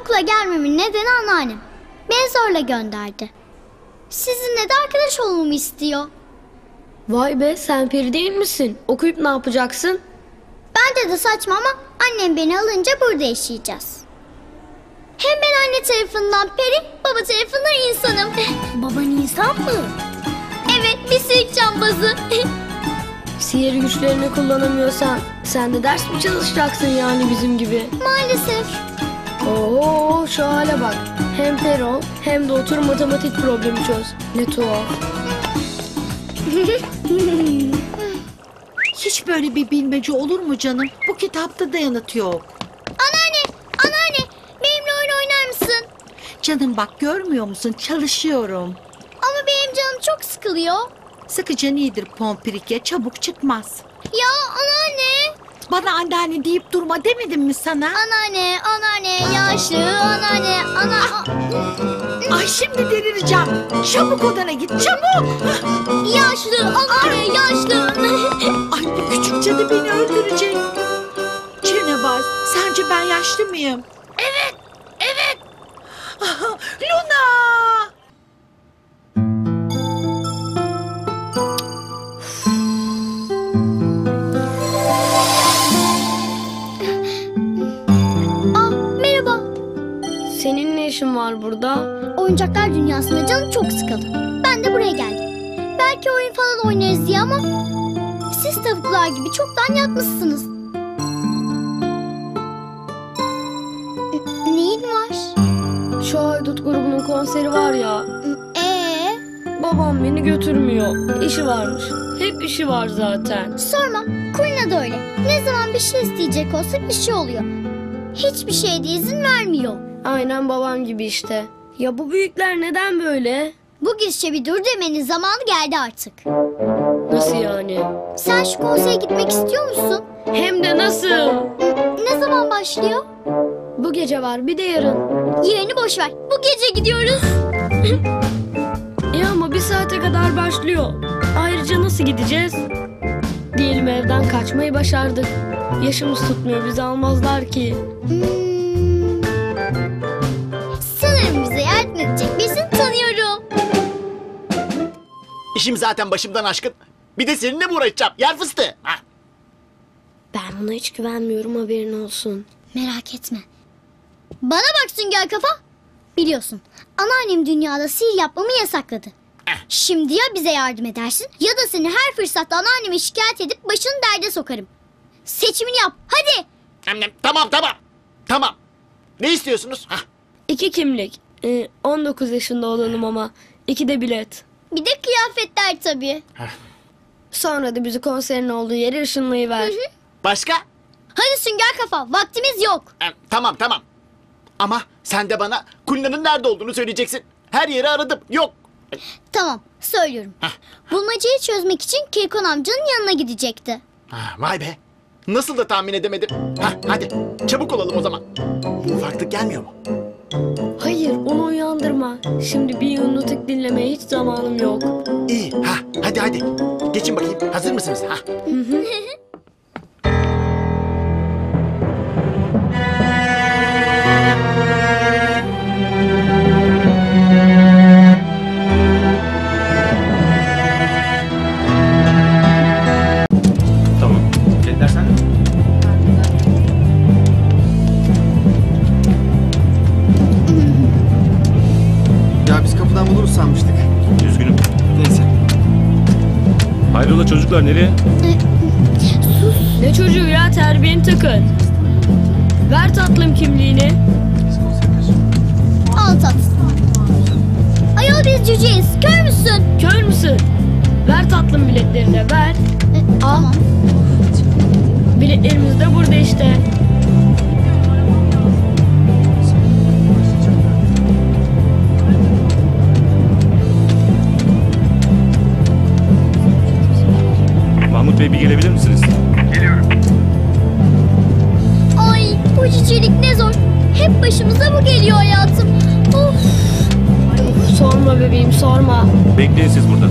okula gelmemin nedeni anneannem. Beni zorla gönderdi. Sizinle de arkadaş olmamı istiyor. Vay be sen peri değil misin? Okuyup ne yapacaksın? Bence de saçma ama annem beni alınca burada yaşayacağız. Hem ben anne tarafından peri, baba tarafından insanım. Baban insan mı? evet, bir sürü cambazı. Sihir güçlerini kullanamıyorsan sen de ders mi çalışacaksın yani bizim gibi? Maalesef. Oo şu hale bak. Hem peri ol hem de otur matematik problemi çöz. Ne tuhaf. Hiç böyle bir bilmece olur mu canım? Bu kitapta da yanıt yok. Anneanne, anneanne, benimle oyun oynar mısın? Canım bak görmüyor musun? Çalışıyorum. Ama benim canım çok sıkılıyor. Sıkıcan iyidir pompirike çabuk çıkmaz. Ya anneanne, Bana anneanne deyip durma demedim mi sana? anneanne, anneanne, yaşlı, anneanne, ana... Ay şimdi delireceğim. Çabuk odana git çabuk. Yaşlı, anneanne, yaşlı. Ay bu küçük cadı beni öldürecek. Çenebaz sence ben yaşlı mıyım? İşin var burada? Oyuncaklar dünyasında canım çok sıkıldı. Ben de buraya geldim. Belki oyun falan oynarız diye ama siz tavuklar gibi çoktan yatmışsınız. N- Neyin var? Şu haydut grubunun konseri var ya. Ee, Babam beni götürmüyor. İşi varmış. Hep işi var zaten. sorma. Kulina da öyle. Ne zaman bir şey isteyecek olsa bir şey oluyor. Hiçbir şeyde izin vermiyor. Aynen babam gibi işte. Ya bu büyükler neden böyle? Bu gidişe bir dur demenin zamanı geldi artık. Nasıl yani? Sen şu konsere gitmek istiyor musun? Hem de nasıl? Ne zaman başlıyor? Bu gece var bir de yarın. Yerini boş ver. Bu gece gidiyoruz. İyi ama bir saate kadar başlıyor. Ayrıca nasıl gideceğiz? Diyelim evden kaçmayı başardık. Yaşımız tutmuyor bizi almazlar ki. Hmm. İşim zaten başımdan aşkın. Bir de seninle mi uğraşacağım? Yer fıstığı. Ha. Ben buna hiç güvenmiyorum haberin olsun. Merak etme. Bana bak Sünger Kafa. Biliyorsun anneannem dünyada sihir yapmamı yasakladı. Şimdi ya bize yardım edersin ya da seni her fırsatta anneanneme şikayet edip başını derde sokarım. Seçimini yap hadi. Tamam tamam. Tamam. Ne istiyorsunuz? Ha. İki kimlik. Ee, 19 yaşında olalım ama. iki de bilet. Bir de kıyafetler tabii. Sonra da bizi konserin olduğu yere ışınmayı ver. Başka? Hadi Sünger Kafa vaktimiz yok. Hem, tamam tamam. Ama sen de bana Kulina'nın nerede olduğunu söyleyeceksin. Her yeri aradım. Yok. Tamam söylüyorum. Bulmacayı çözmek için Kirkon amcanın yanına gidecekti. Ha, vay be. Nasıl da tahmin edemedim. Ha, hadi çabuk olalım o zaman. Farklılık gelmiyor mu? Hayır onu uyandırma. Şimdi bir yunlutuk dinlemeye hiç zamanım yok. İyi. Ha, hadi hadi. Geçin bakayım. Hazır mısınız? Ha. sanmıştık. Üzgünüm. Neyse. Hayrola çocuklar nereye? Ne çocuğu ya terbiyeni takın. Ver tatlım kimliğini. Al tat. Ayol biz cüceyiz. Kör müsün? Kör müsün? Ver tatlım biletlerini de ver. E, tamam. Biletlerimiz de burada işte. Bey bir gelebilir misiniz? Ay bu cücelik ne zor. Hep başımıza bu geliyor hayatım. Of. Uf, sorma bebeğim sorma. Bekleyin siz burada.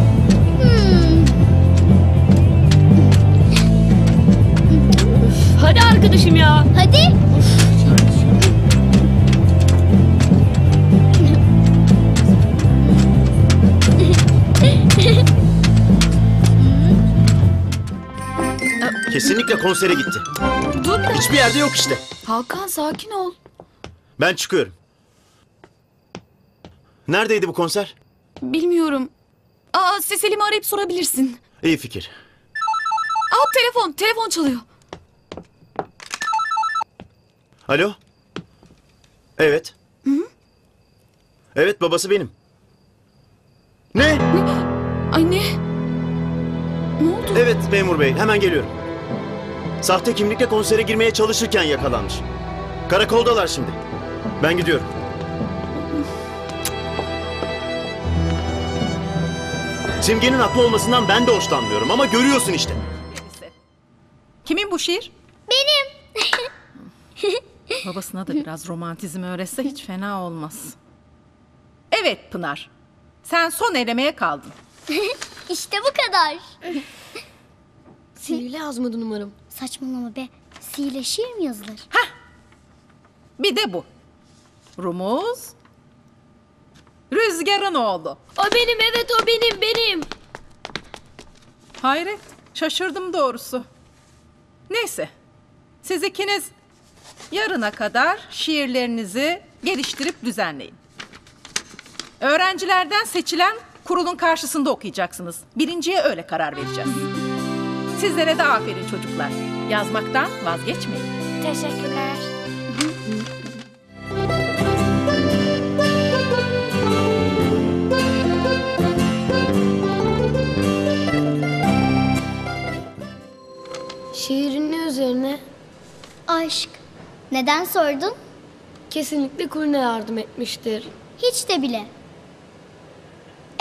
Kesinlikle konsere gitti. Dur bir Hiçbir yerde yok işte. Hakan sakin ol. Ben çıkıyorum. Neredeydi bu konser? Bilmiyorum. Aa Sesel'imi arayıp sorabilirsin. İyi fikir. Aa telefon, telefon çalıyor. Alo? Evet. Evet babası benim. Ne? Ay ne? Ne oldu? Evet memur bey hemen geliyorum. Sahte kimlikle konsere girmeye çalışırken yakalanmış. Karakoldalar şimdi. Ben gidiyorum. Simge'nin haklı olmasından ben de hoşlanmıyorum ama görüyorsun işte. Kimin bu şiir? Benim. Babasına da biraz romantizm öğretse hiç fena olmaz. Evet Pınar. Sen son elemeye kaldın. İşte bu kadar. Sihirli yazmadı numaram. Saçmalama be. Sihirle şiir mi yazılır? Bir de bu. Rumuz. Rüzgarın oğlu. O benim evet o benim benim. Hayret. Şaşırdım doğrusu. Neyse. Siz ikiniz yarına kadar şiirlerinizi geliştirip düzenleyin. Öğrencilerden seçilen kurulun karşısında okuyacaksınız. Birinciye öyle karar vereceğiz. Sizlere de aferin çocuklar. Yazmaktan vazgeçmeyin. Teşekkürler. Şiirin ne üzerine? Aşk. Neden sordun? Kesinlikle Kulina yardım etmiştir. Hiç de bile.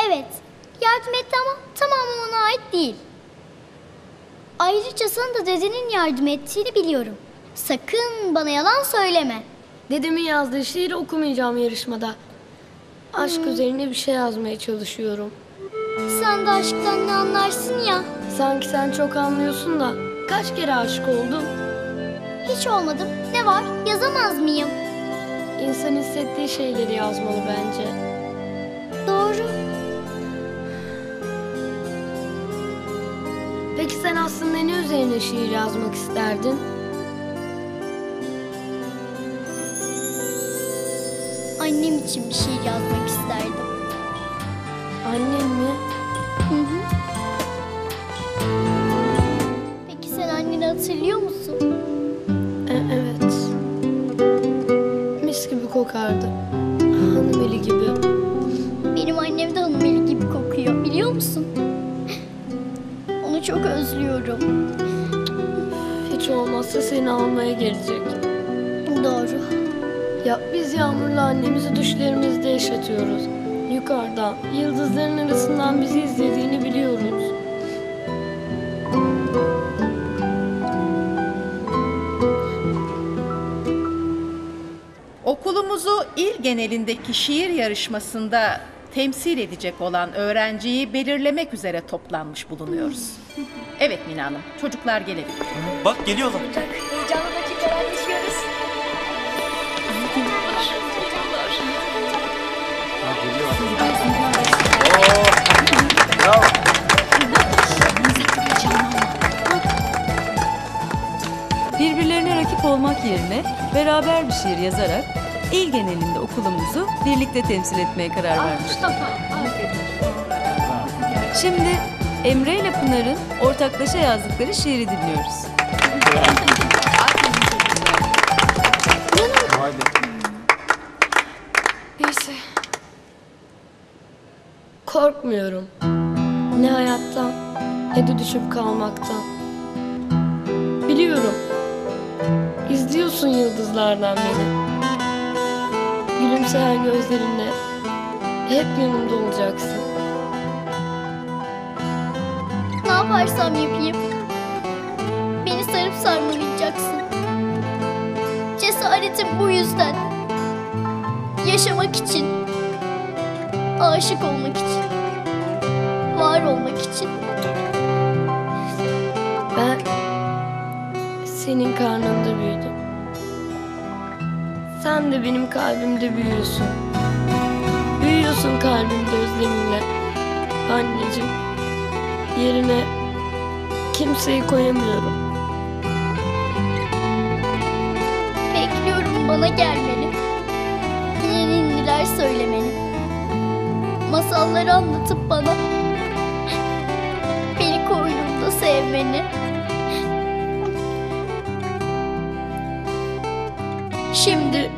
Evet, yardım etti ama tamamen ona ait değil. Ayrıca sana da dedenin yardım ettiğini biliyorum. Sakın bana yalan söyleme. Dedemin yazdığı şiiri okumayacağım yarışmada. Aşk üzerine bir şey yazmaya çalışıyorum. Sen de aşktan ne anlarsın ya. Sanki sen çok anlıyorsun da kaç kere aşık oldun? Hiç olmadım. Ne var? Yazamaz mıyım? İnsan hissettiği şeyleri yazmalı bence. Peki sen aslında ne üzerine şiir yazmak isterdin? Annem için bir şey yazmak isterdim. Annem mi? Hı hı. Peki sen anneni hatırlıyor musun? E, evet. Mis gibi kokardı. Hanımeli gibi. Benim annem de hanımeli çok özlüyorum. Hiç olmazsa seni almaya gelecek. Doğru. Ya biz Yağmur'la annemizi düşlerimizde yaşatıyoruz. Yukarıdan, yıldızların arasından bizi izlediğini biliyoruz. Okulumuzu il genelindeki şiir yarışmasında temsil edecek olan öğrenciyi belirlemek üzere toplanmış bulunuyoruz. Evet Mina Hanım, çocuklar gelebilir. Bak geliyorlar. Heyecanlı dakikalar yaşıyoruz. Birbirlerine rakip olmak yerine beraber bir şiir yazarak il genelinde okulumuzu birlikte temsil etmeye karar vermiştik. Şimdi Emre ile Pınar'ın ortaklaşa yazdıkları şiiri dinliyoruz. Neyse. Korkmuyorum. Ne hayattan ne de düşüp kalmaktan. Biliyorum. İzliyorsun yıldızlardan beni. Gülümseyen gözlerinle hep yanımda olacaksın. Ne yaparsam yapayım. Beni sarıp sarmalayacaksın. Cesaretim bu yüzden. Yaşamak için. Aşık olmak için. Var olmak için. Ben senin karnında büyüdüm. Sen de benim kalbimde büyüyorsun. Büyüyorsun kalbimde özleminle. Anneciğim, yerine kimseyi koyamıyorum. Bekliyorum bana gelmeni. Yeni indiler söylemeni. Masalları anlatıp bana. Beni koynumda sevmeni. Şimdi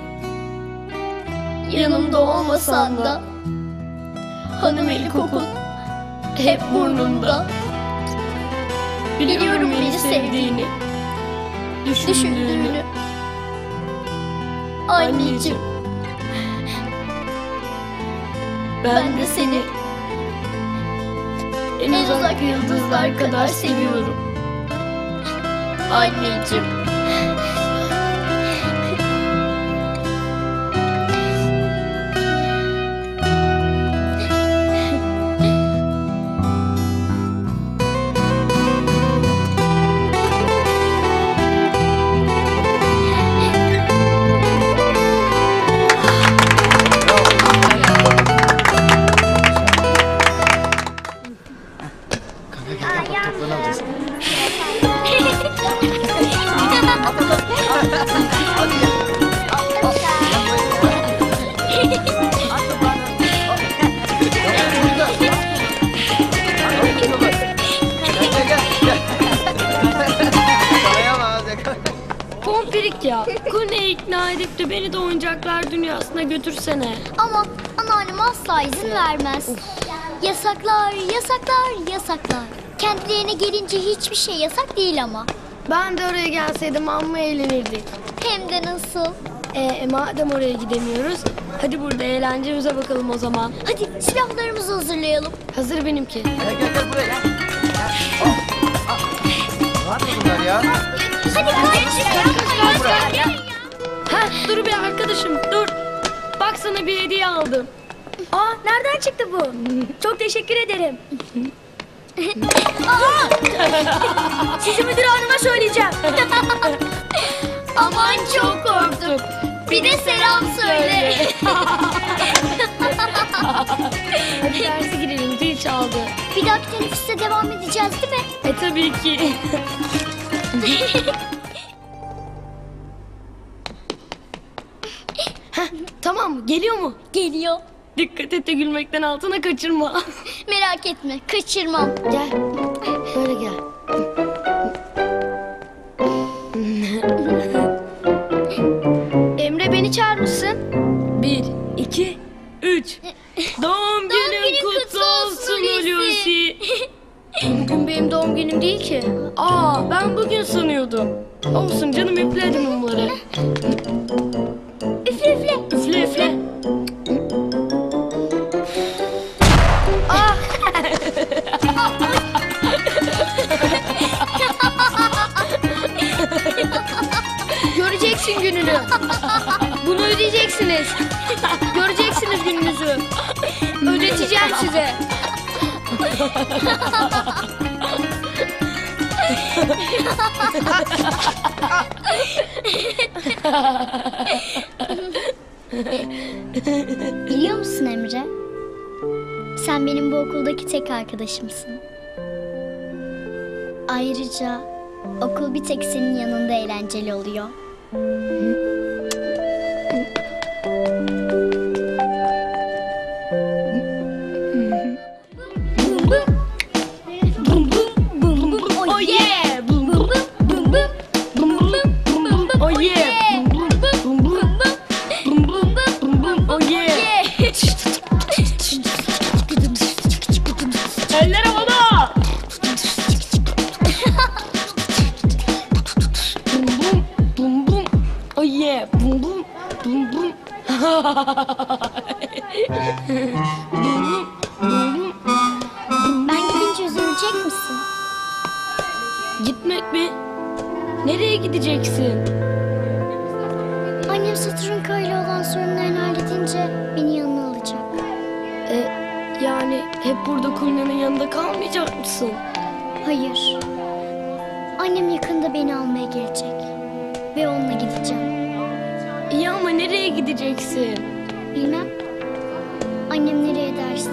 yanımda olmasan da hanım eli kokun hep burnumda. Biliyorum beni sevdiğini, düşündüğünü. Anneciğim, ben de seni en uzak yıldızlar kadar seviyorum. Anneciğim. De beni de oyuncaklar dünyasına götürsene. Ama anneannem asla izin vermez. Yasaklar, yasaklar, yasaklar. Kendilerine gelince hiçbir şey yasak değil ama. Ben de oraya gelseydim amma eğlenirdik. Hem de nasıl? Ee, madem oraya gidemiyoruz, hadi burada eğlencemize bakalım o zaman. Hadi silahlarımızı hazırlayalım. Hazır benimki. Bunlar ya. Hadi kardeşim. Heh, dur bir arkadaşım, dur. Bak sana bir hediye aldım. Aa, nereden çıktı bu? Çok teşekkür ederim. Sizi müdür hanıma söyleyeceğim. Aman çok korktum. Bir de selam söyle. Hadi derse girelim, zil çaldı. Bir dahaki teneffüste devam edeceğiz değil mi? E tabii ki. Mı? Geliyor mu? Geliyor. Dikkat et de gülmekten altına kaçırma. Merak etme, kaçırmam. gel. Böyle gel. Emre beni çağırmışsın. Bir, iki, üç. Doğum günün kutlu olsun Hulusi. Bugün benim doğum günüm değil ki. Aa ben bugün sanıyordum. Olsun canım üfledim mumları. Üfle üfle. Üfle üfle. Göreceksin gününü. Bunu ödeyeceksiniz. Göreceksiniz gününüzü. Ödeteceğim size. Biliyor musun Emre? Sen benim bu okuldaki tek arkadaşımsın. Ayrıca okul bir tek senin yanında eğlenceli oluyor. Oh Ben gidince üzülecek misin? Gitmek mi? Nereye gideceksin? Annem Satürn ile olan sorunlarını halledince beni yanına alacak. E, yani hep burada Kulina'nın yanında kalmayacak mısın? Hayır. Annem yakında beni almaya gelecek. Ve onunla gideceğim. İyi ama nereye gideceksin? Bilmem. Annem nereye derse.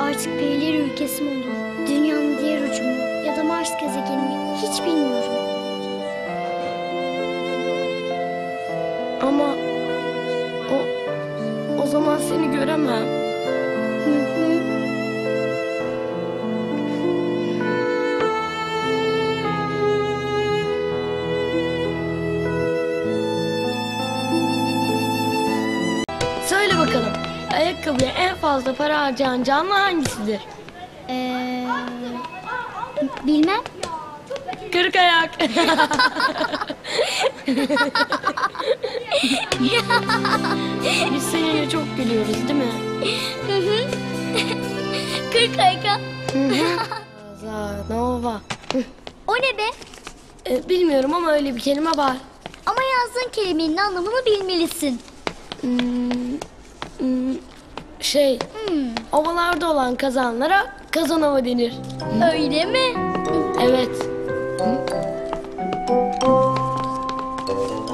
Artık periler ülkesi mi olur? Dünyanın diğer ucu mu? Ya da Mars gezegeni mi? Hiç bilmiyorum. Ama o o zaman seni göremem. Ayakkabıya en fazla para harcayan canlı hangisidir? Ee, bilmem. Kırk ayak. Biz seninle çok gülüyoruz değil mi? Hı hı. Kırk ayka. Zanova. O ne be? Ee, bilmiyorum ama öyle bir kelime var. Ama yazdığın kelimenin anlamını bilmelisin. Hmm, şey, Hmm, ovalarda olan kazanlara kazanova denir. öyle mi? Evet.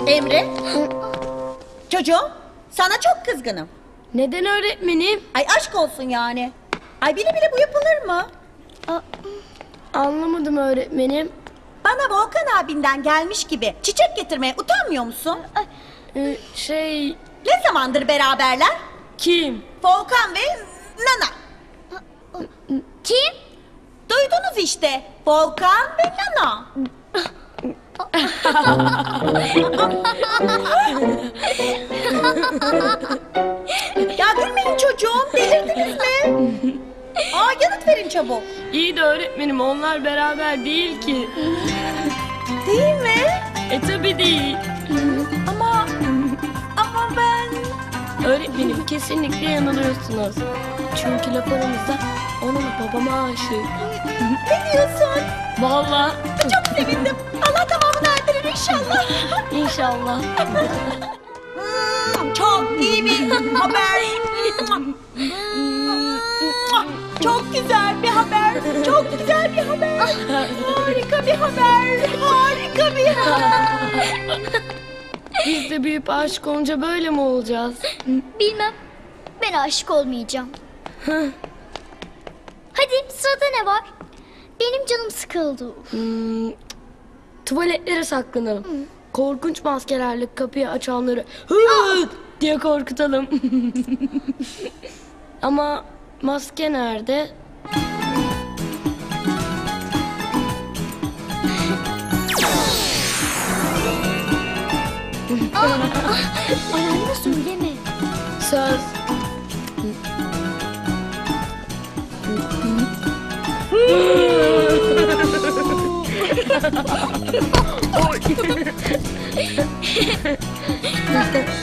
Emre. Çocuğum sana çok kızgınım. Neden öğretmenim? Ay aşk olsun yani. Ay bile bile bu yapılır mı? Anlamadım öğretmenim. Bana Volkan abinden gelmiş gibi çiçek getirmeye utanmıyor musun? Ee, şey, Ne zamandır beraberler? Kim? Volkan ve Nana. Kim? Duydunuz işte. Volkan ve Nana. ya gülmeyin çocuğum. Delirdiniz mi? Aa yanıt verin çabuk. İyi de öğretmenim onlar beraber değil ki. Değil mi? E tabi değil. Öğretmenim kesinlikle yanılıyorsunuz. Çünkü laf aramızda onun babama aşık. ne diyorsun? Vallahi Çok sevindim. Allah tamamını erdirir inşallah. inşallah. Hmm, Çok iyi bir haber. Çok güzel bir haber. Çok güzel bir haber. Harika bir haber. Harika bir haber. Biz de büyüyüp aşık olunca böyle mi olacağız? Bilmem. Ben aşık olmayacağım. Hadi sırada ne var? Benim canım sıkıldı. Hmm, tuvaletlere saklanalım. Korkunç maskelerle kapıyı açanları "Hıt!" diye korkutalım. Ama maske nerede? oh,